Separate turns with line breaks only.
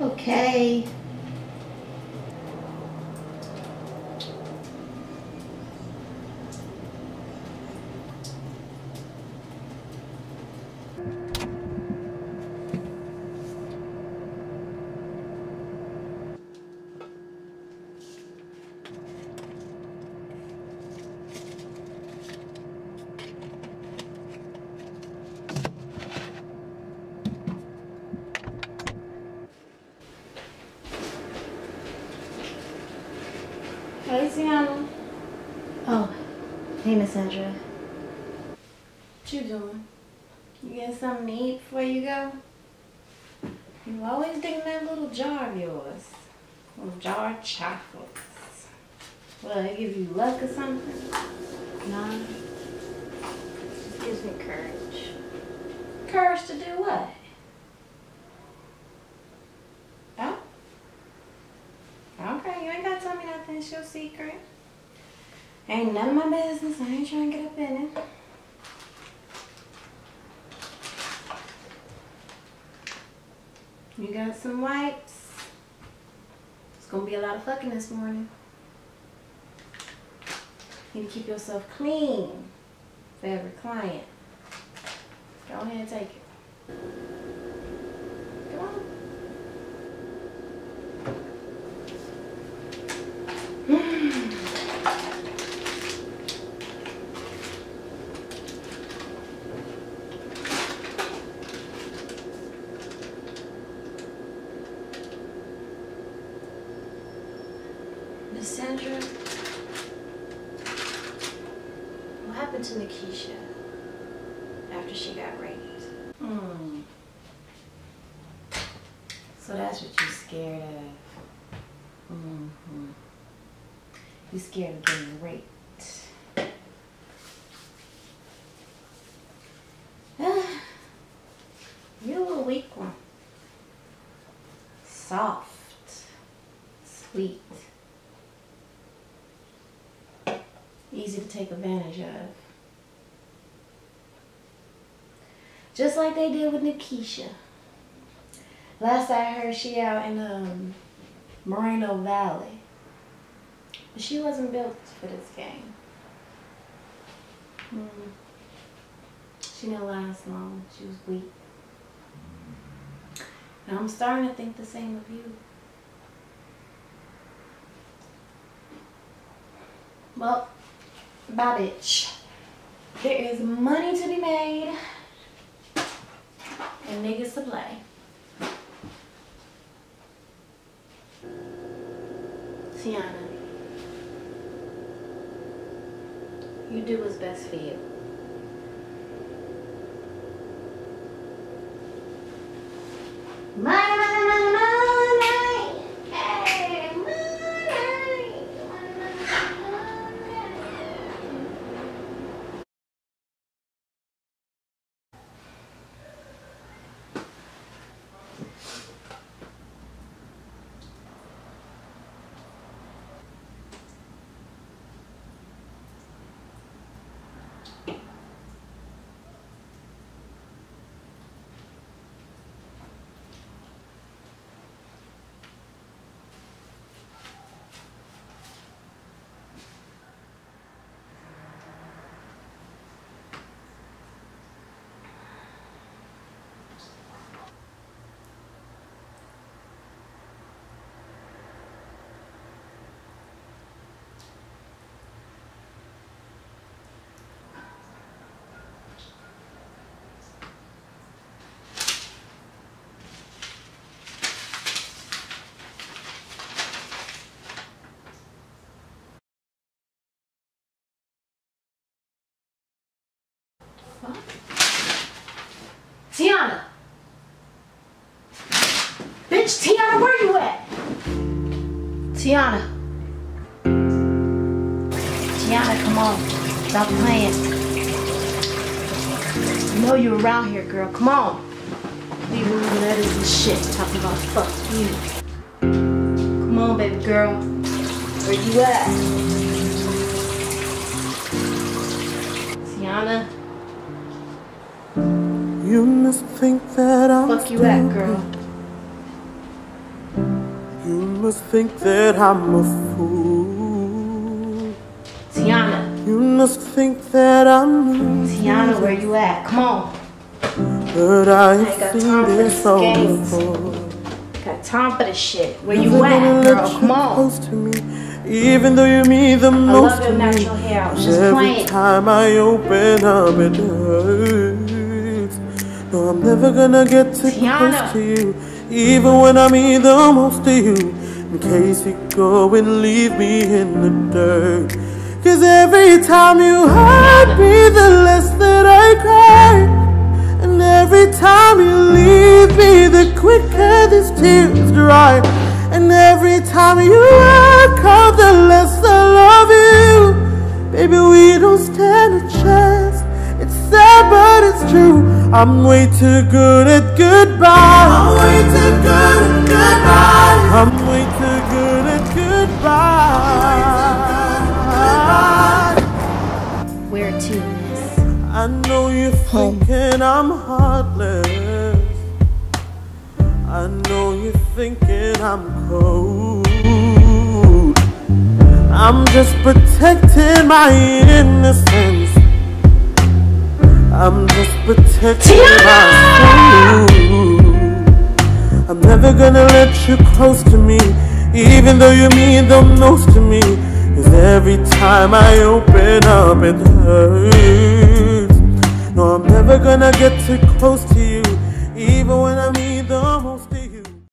Okay.
Hey, Sienna.
Oh, hey, Miss Sandra.
What you doing? You get something to eat before you go? You always dig in that little jar of yours. Little jar of chocolates. Well, it give you luck or something?
Nah. Just gives me courage.
Courage to do what? Oh? Okay, you ain't gotta tell me nothing. It's your secret. Ain't none of my business. I ain't trying to get up in it. You got some wipes? It's gonna be a lot of fucking this morning. You need to keep yourself clean for every client. Go ahead and take it. Come on.
Miss Sandra, what happened to Nikisha after she got raped?
Hmm. So that's what you're scared of. Mm-hmm. You scared of getting raped. You're a weak one. Soft. Sweet. Easy to take advantage of. Just like they did with Nikisha. Last I heard, she out in um, Moreno Valley. But she wasn't built for this game. Mm. She didn't last long. She was weak. And I'm starting to think the same of you. Well, bye bitch. There is money to be made and niggas to play. Tiana, you do what's best for you. Money, money, money, money. Hey, money. Tiana! Bitch, Tiana, where you at? Tiana. Tiana, come on. Stop playing. I know you're around here, girl. Come on. Leaving me letters and shit talking about fuck you. Come on, baby girl. Where you at? Tiana.
You must think that I'm
Fuck you at, girl.
Must think that I'm a fool.
Tiana.
You must think that I'm
Tiana, where you at? Come on.
But I
ain't
seen this
games.
before.
Got time for this shit. Where
Never
you at, girl? Come on.
close to me, even though you mean the
I
most
love your natural hair. I was just
Every
playing.
time I open up, it hurts. No, I'm never gonna get too
Tiana.
close to you, even when I mean the most to you. In case you go and leave me in the dirt. Cause every time you hurt me, the less that I cry. And every time you leave me, the quicker these tears dry. And every time you walk out, the less I love you. Baby, we don't stand a chance. It's sad, but it's true. I'm way too good at goodbye. I'm way too good I know you're thinking I'm heartless. I know you're thinking I'm cold. I'm just protecting my innocence. I'm just protecting my soul. I'm never gonna let you close to me, even though you mean the most to me. Cause every time I open up, it hurts. I'm never gonna get too close to you, even when I need the most.